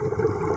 you